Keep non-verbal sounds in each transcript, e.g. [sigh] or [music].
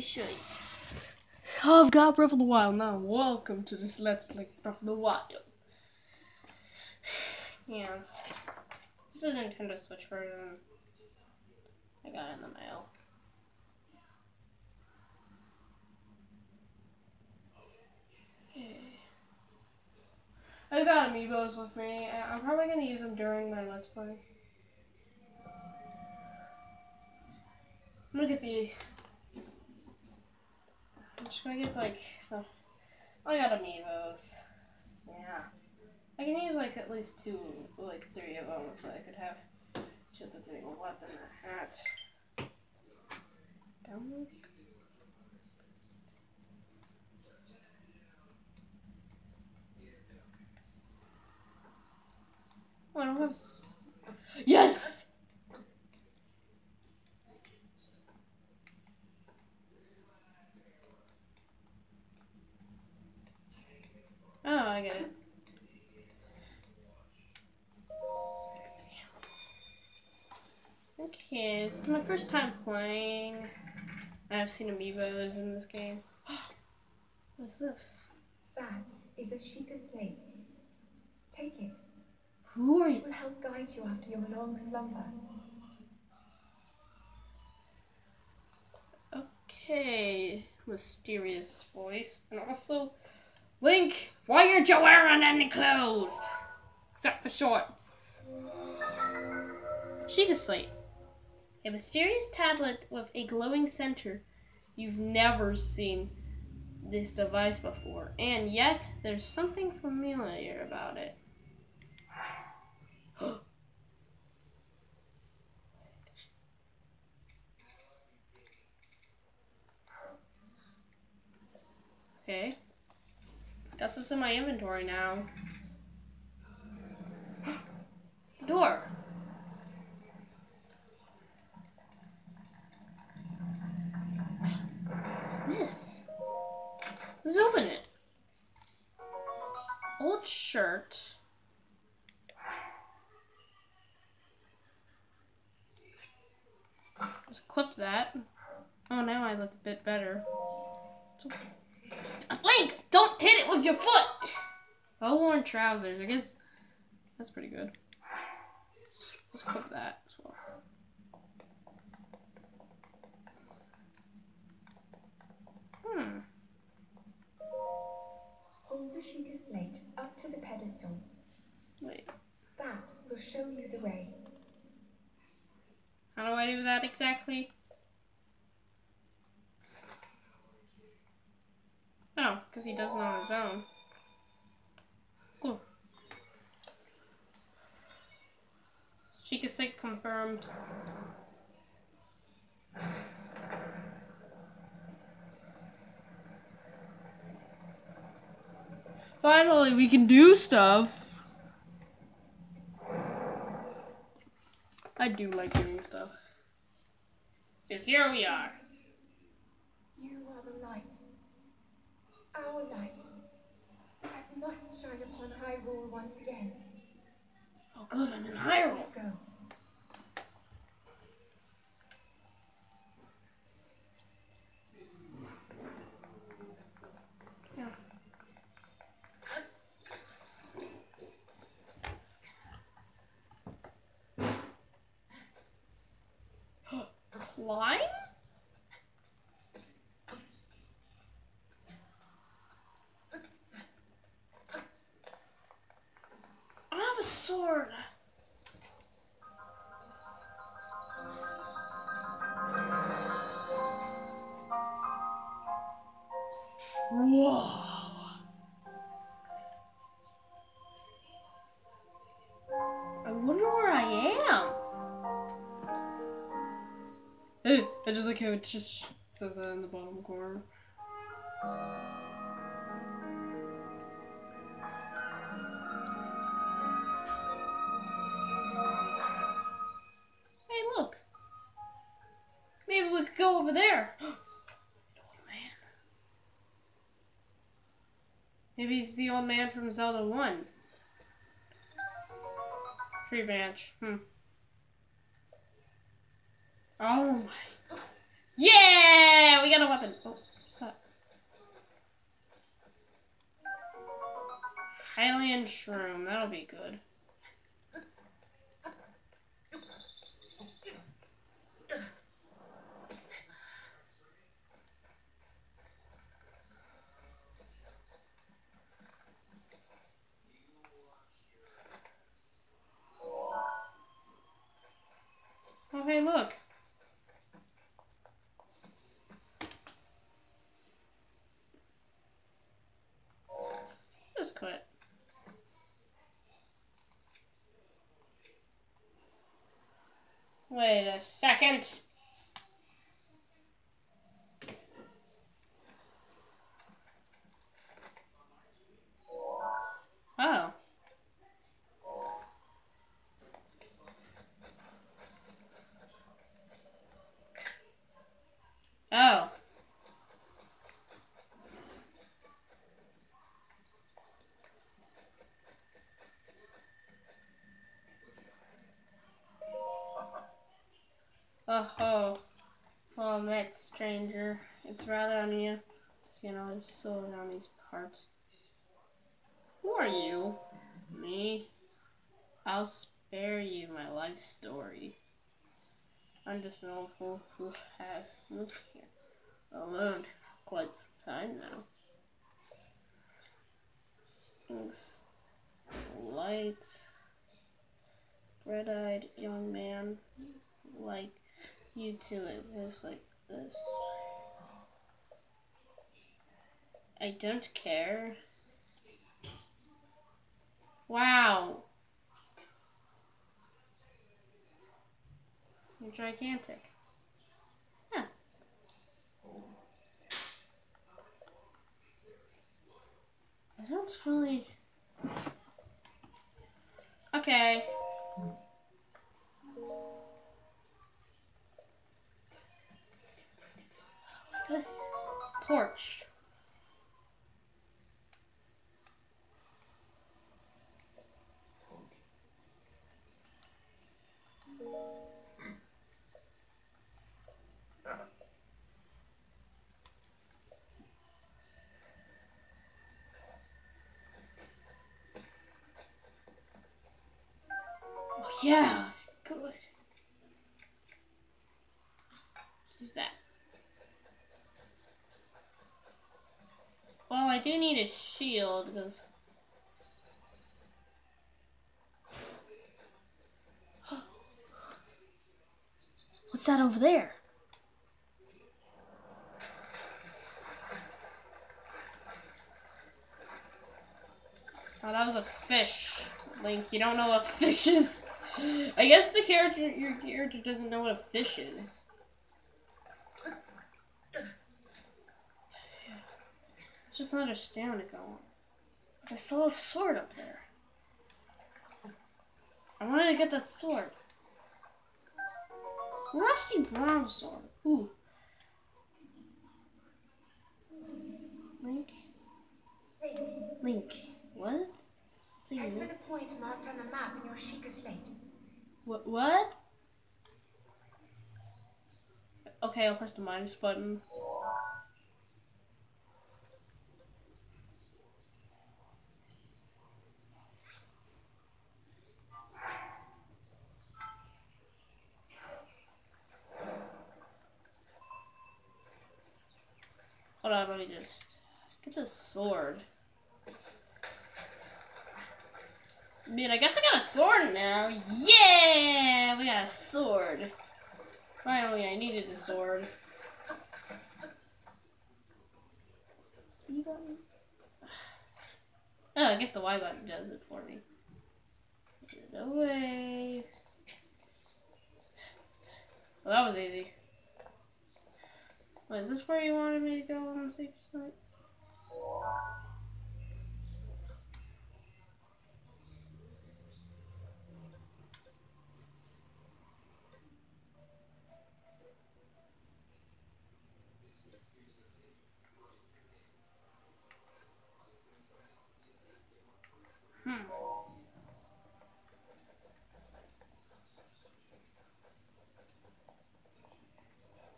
show you. Oh, I've got Breath of the Wild now. Welcome to this Let's Play Breath of the Wild. [sighs] Yes. This is a Nintendo Switch version. I got in the mail. Okay. I got amiibos with me. I'm probably gonna use them during my Let's Play. I'm gonna get the. I'm just gonna get like the. I got amiibos. Yeah. I can use like at least two, like three of them so I could have chance of getting a weapon or hat. Download. Oh, I don't have. Yes! Oh, I get it. Okay, this is my first time playing. I've seen amiibos in this game. [gasps] What's this? That is a Sheikah slate. Take it. Who are It you? will help guide you after your long slumber. Okay, mysterious voice. And also, Link, why aren't you wearing any clothes? Except for shorts. Sheikah Slate. A mysterious tablet with a glowing center. You've never seen this device before, and yet there's something familiar about it. [gasps] Okay. Guess it's in my inventory now. [gasps] Door. What's this? Let's open it. Old shirt. Let's equip that. Oh, now I look a bit better. Link, don't hit it with your foot. Well worn trousers. I guess that's pretty good. Let's put that as well. Hmm. Hold the Sheikah slate up to the pedestal. Wait. That will show you the way. How do I do that exactly? Oh, because he does it on his own. Cool. Sheikah say confirmed. Finally, we can do stuff. I do like doing stuff. So here we are. You are the light. Our light. That must shine upon Hyrule once again. Oh, good, I'm in Hyrule. Go. [gasps] Climb? I have a sword. Whoa. I wonder where I am. Hey, I just like how it just says that in the bottom corner. He's the old man from Zelda 1. Tree branch. Hmm. Oh my. Yeah! We got a weapon. Oh, stop. Hylian Shroom. That'll be good. Just quit. Wait a second. It's rather on you. You know, there's so around these parts. Who are you? Me? I'll spare you my life story. I'm just an old fool who has moved here alone for quite some time now. Thanks. Light, red-eyed young man like you two exist like this. I don't care. Wow. You're gigantic. Huh. I don't really... Okay. What's this? Torch. Yeah, it's good. Who's that? Well, I do need a shield because. [gasps] What's that over there? Oh, that was a fish. Link, you don't know what [laughs] fish is. I guess the character, your character doesn't know what a fish is. I just don't understand what going on. I saw a sword up there. I wanted to get that sword. Rusty bronze sword. Ooh. Link. Link. What? What's Head for the point marked on the map in your Sheikah slate. What? What? Okay, I'll press the minus button. Hold on, let me just get the sword. I mean, I guess I got a sword now. Yeah! We got a sword. Finally, I needed a sword. Oh, I guess the Y button does it for me. It away. Well, that was easy. Wait, is this where you wanted me to go on the safe side? Hmm.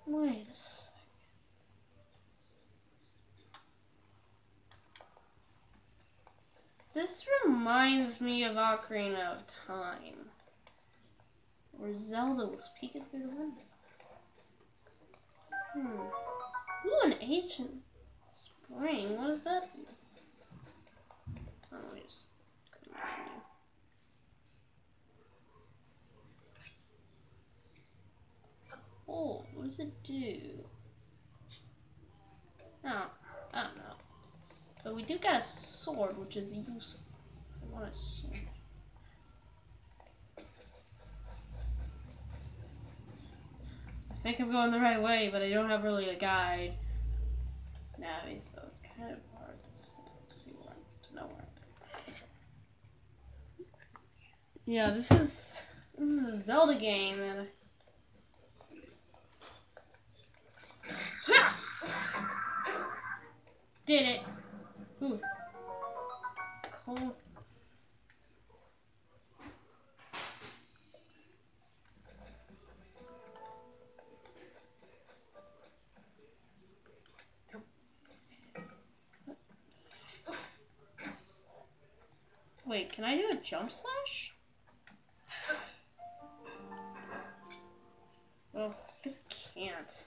Wait a sec. This reminds me of Ocarina of Time. Where Zelda was peeking through the window. Hmm. Ooh, an ancient spring. What does that do? Oh. Oh, what does it do? No, I don't know. But we do got a sword, which is useful. I want a sword. I think I'm going the right way, but I don't have really a guide. Navi, so it's kind of hard to see, where, to know where. Yeah, this is this is a Zelda game. I- Did it. Wait, can I do a jump slash? Well, I guess I can't.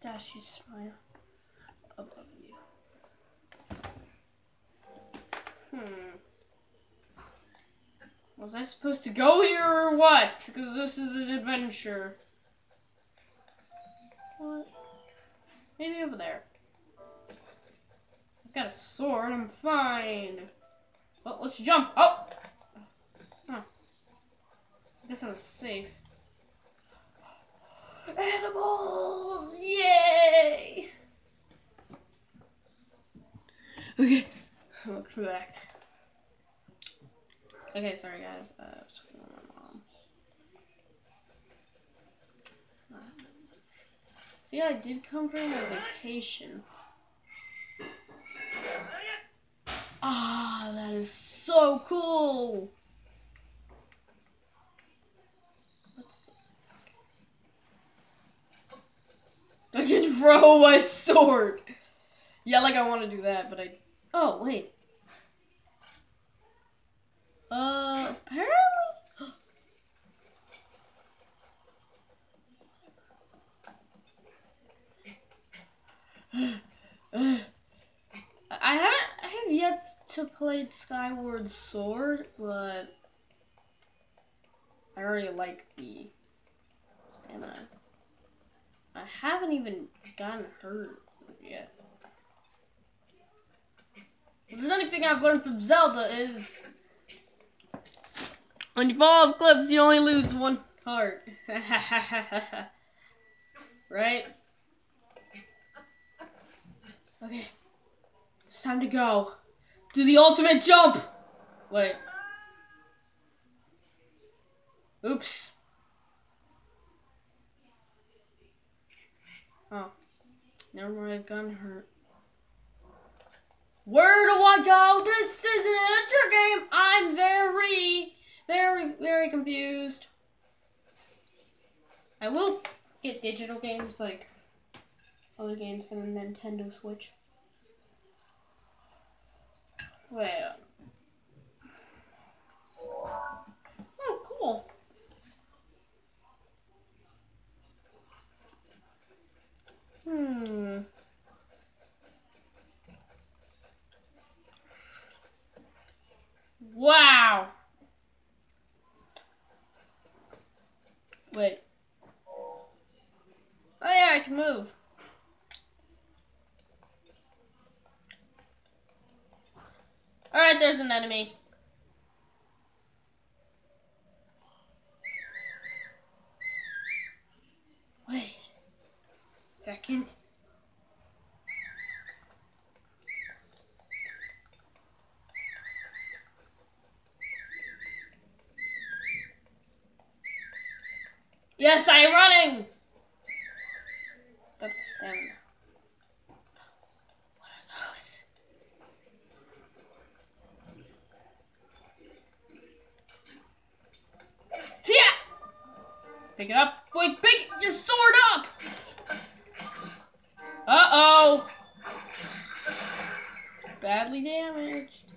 Dashy smile above you. Hmm. Was I supposed to go here or what? Because this is an adventure. What? Maybe over there. I've got a sword, I'm fine. Well, let's jump. Oh! Huh. I guess I safe. Animals! Yay! Okay, look back. Okay, sorry guys. Uh, I was talking to my mom. See, I did come from a vacation. Ah, that is so cool. I can throw my sword. Yeah, like I want to do that, but I. Oh wait. Uh, apparently. I haven't I have yet to play Skyward Sword, but I already like the stamina. Haven't even gotten hurt yet. If there's anything I've learned from Zelda is when you fall off cliffs, you only lose one heart. [laughs] right? Okay. It's time to go. Do the ultimate jump! Wait. Oops. Oh. Never mind, I've gotten hurt. Where do I go? This is an adventure game! I'm very, very, very confused. I will get digital games like other games for the Nintendo Switch. Wait. Oh, cool. Hmm. Wow. Wait. Oh yeah, I can move. Alright, there's an enemy. Wait. Second. Yes, I am running! That's stamina. What are those? Pick it up. Wait, Badly damaged.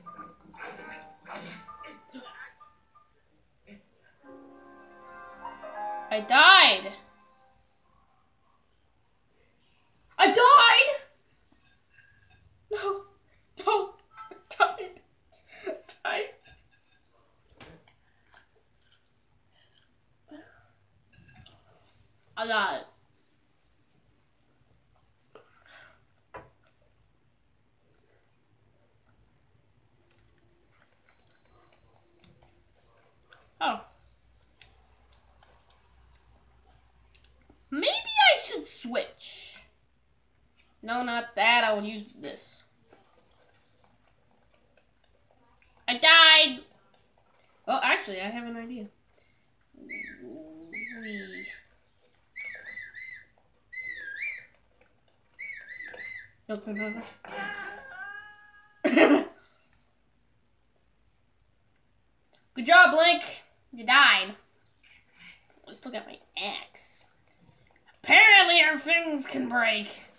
I died! I died! No, no, I died. I died. I got it. Oh. Maybe I should switch. No, not. I will use this. I died! Oh, actually, I have an idea. We... No, no. Good job, Blink! You died. I still got my axe. Apparently our things can break.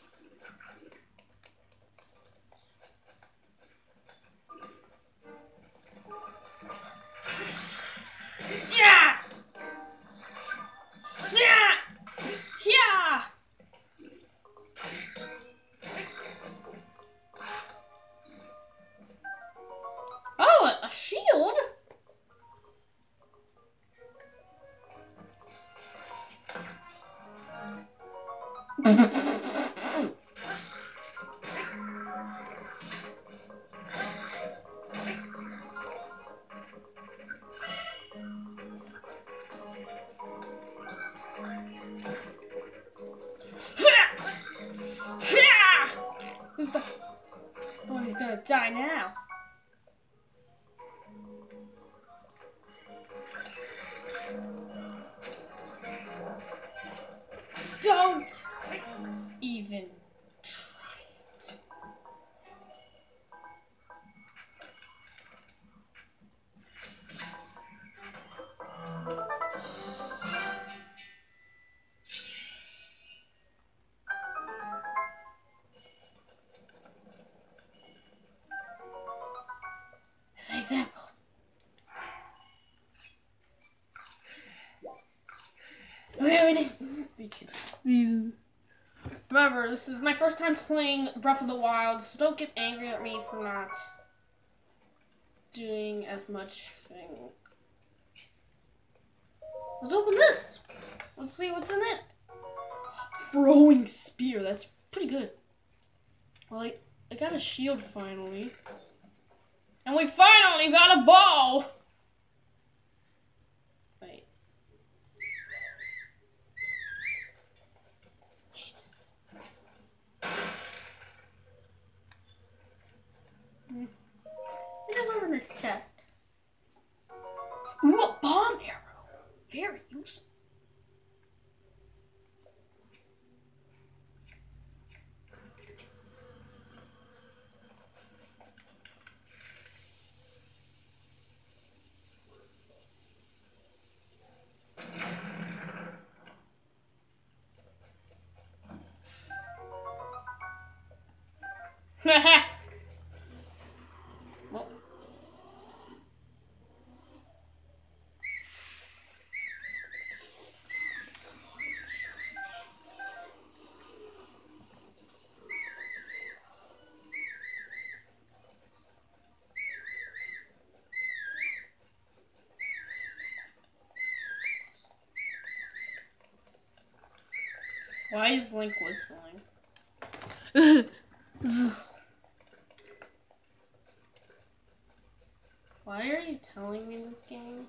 Die now? This is my first time playing Breath of the Wild, so don't get angry at me for not doing as much thing. Let's open this. Let's see what's in it. Throwing spear. That's pretty good. Well, I, I got a shield finally. And we finally got a bow! Wait. Hmm. What is over this chest? Ooh, a bomb arrow! Very useful. well. Why is Link whistling? [laughs] Why are you telling me this game?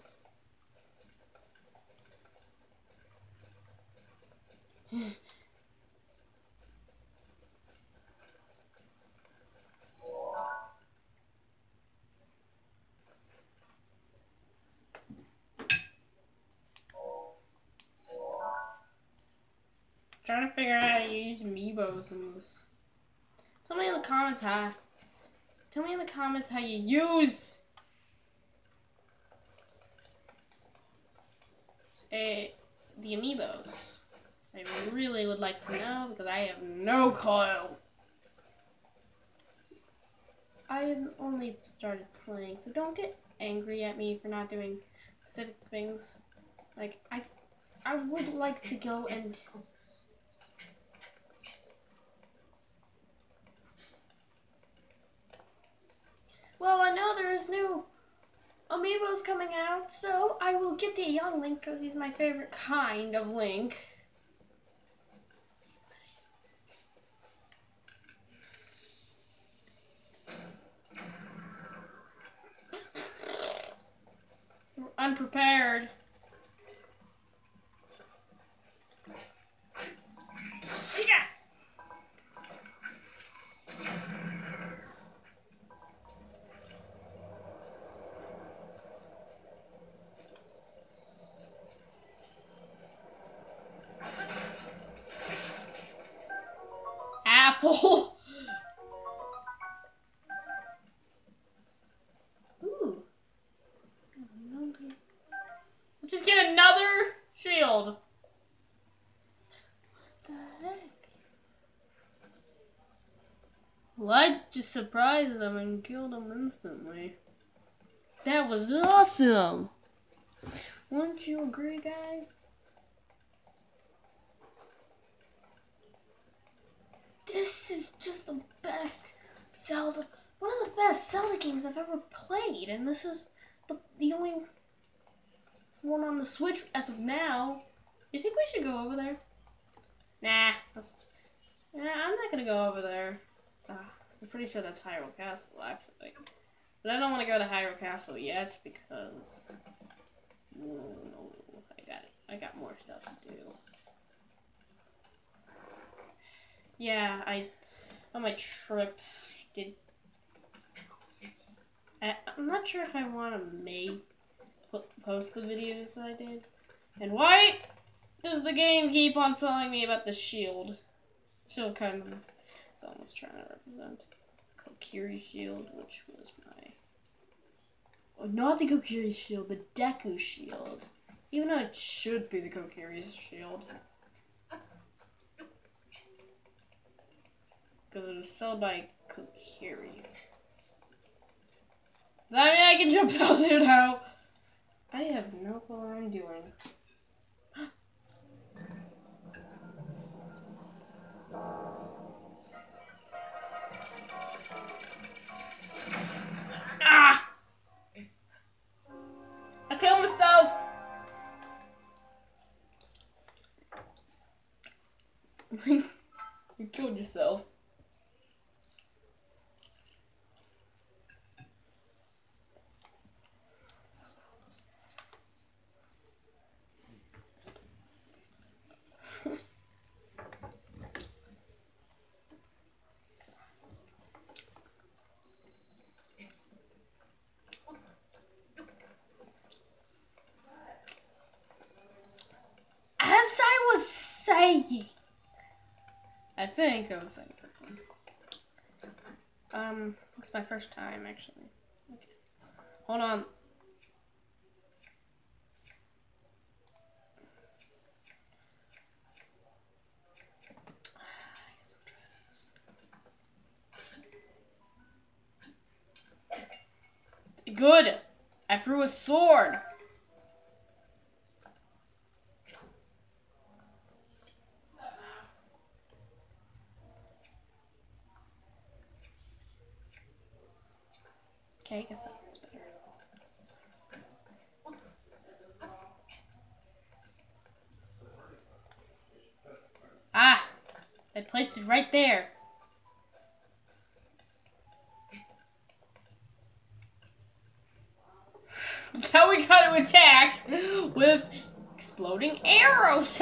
Trying to figure out how to use amiibos in this. Tell me in the comments how. Tell me in the comments how you use a eh, the amiibos? I really would like to know because I have no clue. I have only started playing, so don't get angry at me for not doing specific things. Like I, I would like to go and. Well, I know there is new amiibos coming out, so I will get the young Link because he's my favorite kind of Link. unprepared. Another shield. What the heck? Well, just surprised them and killed them instantly. That was awesome! Wouldn't you agree, guys? This is just the best Zelda, one of the best Zelda games I've ever played, and this is the, the only one on the Switch as of now. You think we should go over there? Nah, nah, I'm not gonna go over there. Uh, I'm pretty sure that's Hyrule Castle, actually. But I don't want to go to Hyrule Castle yet because no, no, I got it. I got more stuff to do. Yeah, I on my trip I did. I, I'm not sure if I want to make post the videos I did. And why does the game keep on telling me about the shield? Shield kind of it's almost trying to represent Kokiri shield, which was my oh, not the Kokiri shield, the Deku shield. Even though it should be the Kokiri shield. Because it was sold by Kokiri. Does that mean I can jump [laughs] out there now? I have no clue what I'm doing. [gasps] ah! I killed myself! [laughs] you killed yourself. saying? I think I was something. Um, it's my first time actually. Okay. Hold on. [sighs] Good. I threw a sword. I guess that's better. Ah! I placed it right there. [sighs] Now we got to attack with exploding arrows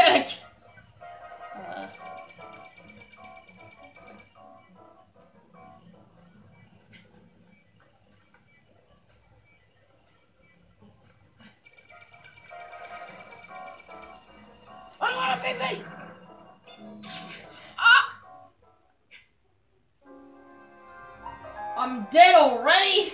already!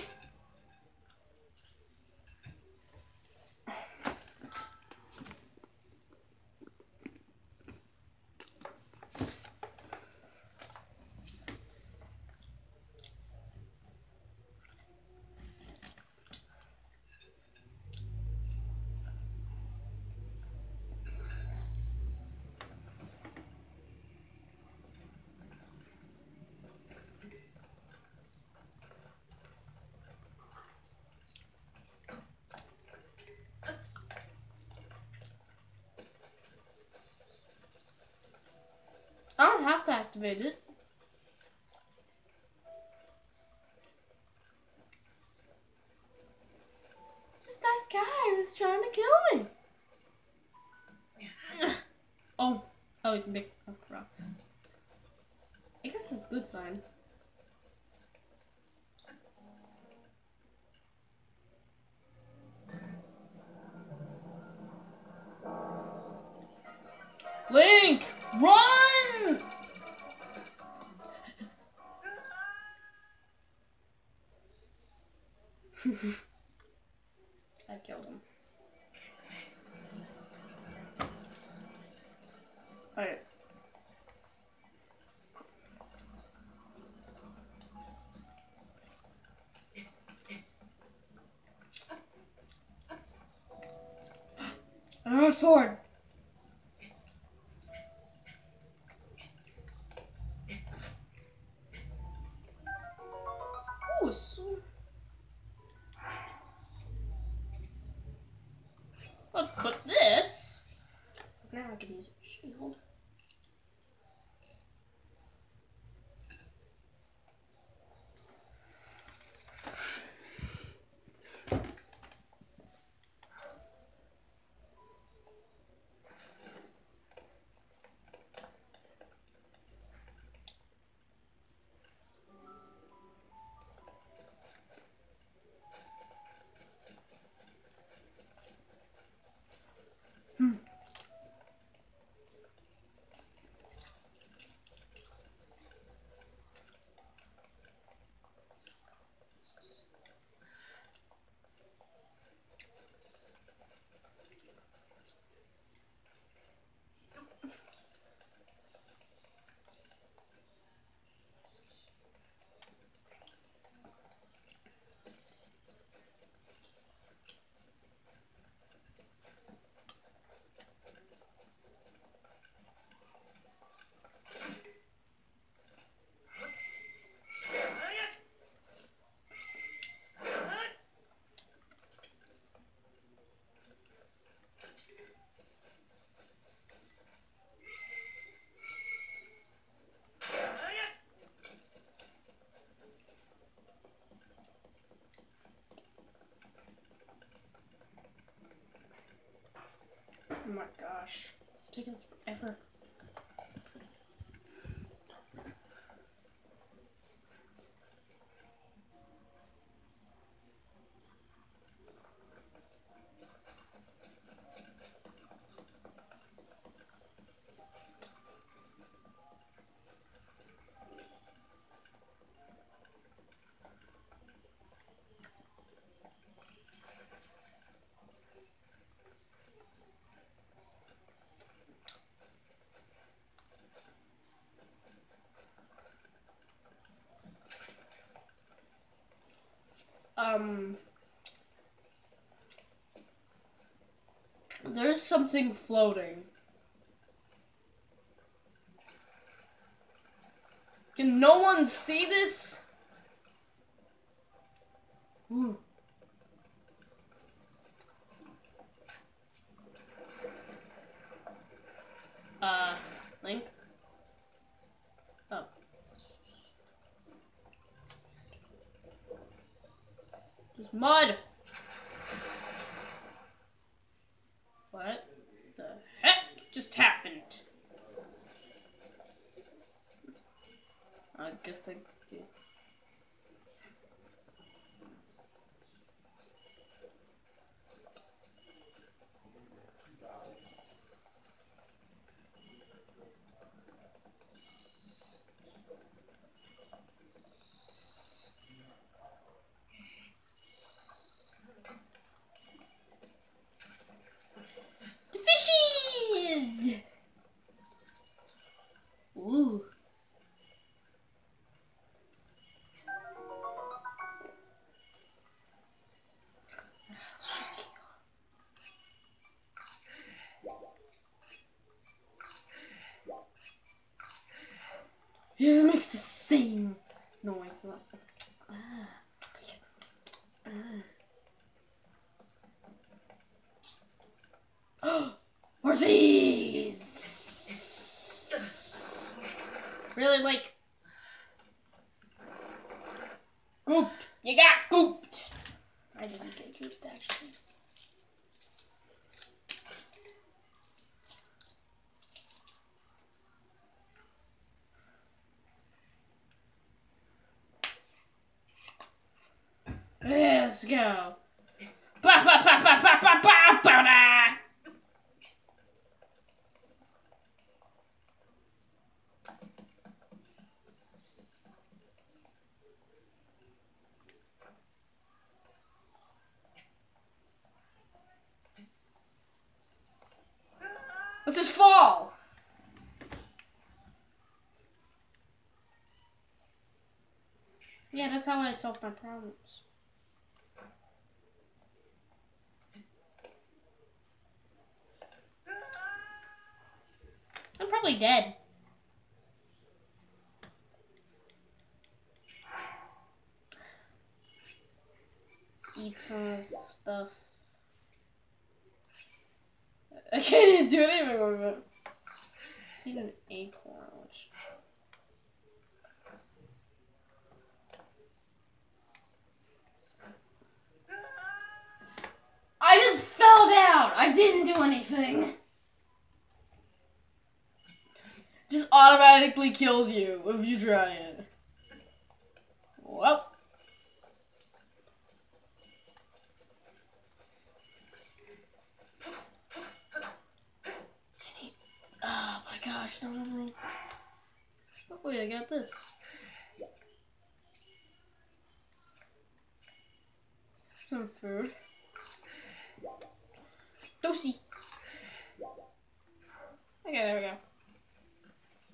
I don't have to activate it. Just that guy who's trying to kill me. [laughs] oh, oh, we can pick up rocks. I guess it's a good sign. Sword. Ooh, sword. Let's put this. Now I can use a shield. Oh my gosh, it's taking us forever. Um, there's something floating. Can no one see this? Ooh. Uh, Link? Oh. Just mud! What the heck just happened? I guess I did. The fishies! Ooh. He just makes the same noise. Ah. Ah. Horses! Really, like. Gooped. You got gooped. I didn't get gooped, actually. Let's go. Let's just fall. Yeah, that's how I solve my problems. Dead. Eat some stuff. [laughs] I can't even do anything with it. Eat an acorn, which I just fell down. I didn't do anything. Just automatically kills you if you try it. Well. Oh my gosh, no. Oh, wait, I got this. Some food. Toasty. Okay, there we go.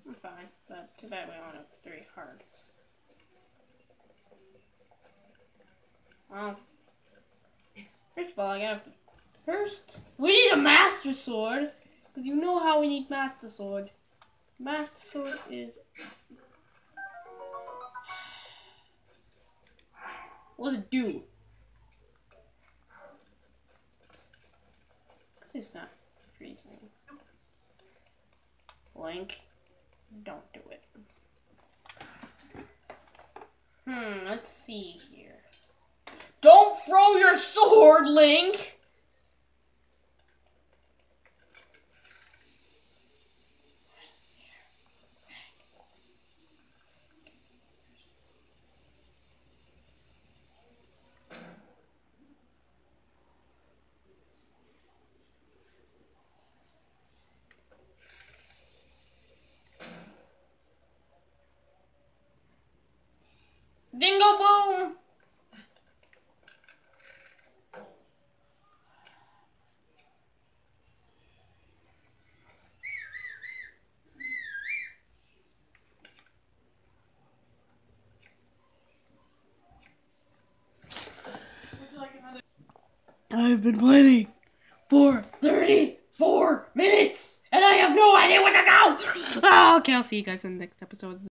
I'm fine, but too bad we only have three hearts. Well, first of all, I gotta. First, we need a Master Sword. Because you know how we need Master Sword. Master Sword is. What does it do? It's not freezing. Link, don't do it. Hmm, let's see here. Don't throw your sword, Link! I've been playing for 34 minutes and I have no idea where to go! Oh, [laughs] okay, I'll see you guys in the next episode.